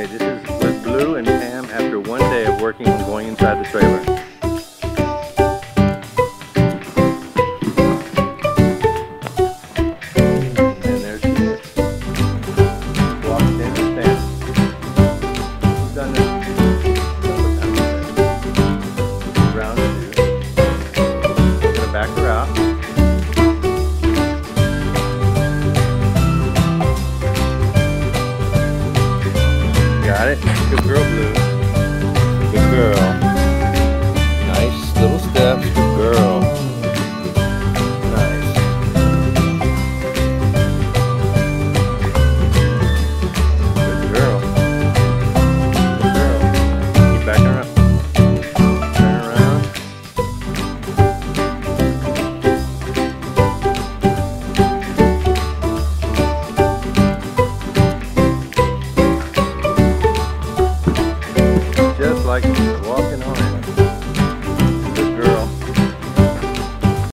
Okay, this is with Blue and Pam after one day of working on going inside the trailer. Good girl, Blue. like